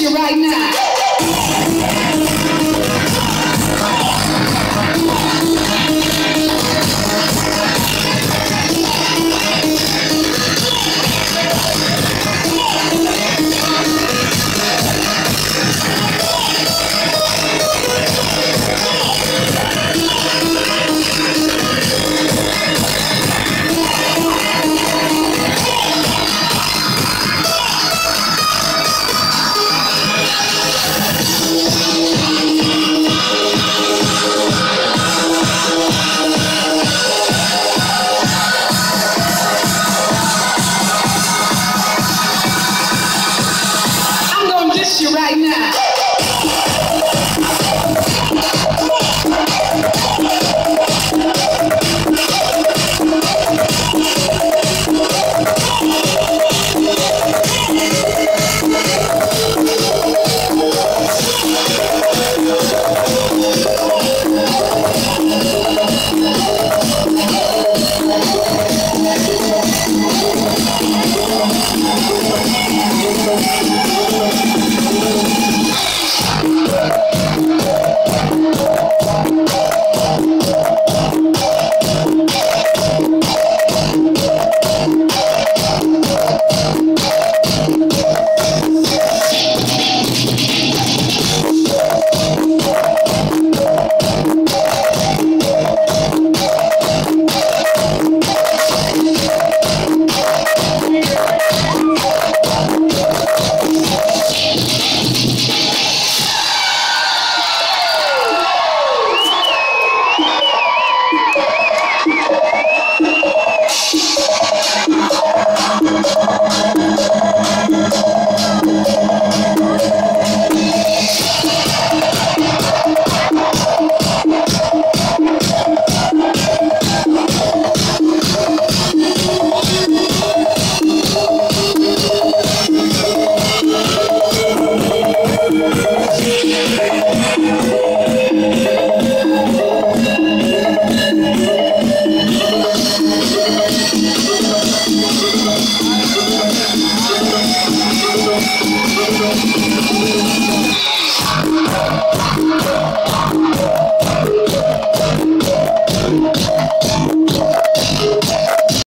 you right now. Gonna you right now. Thank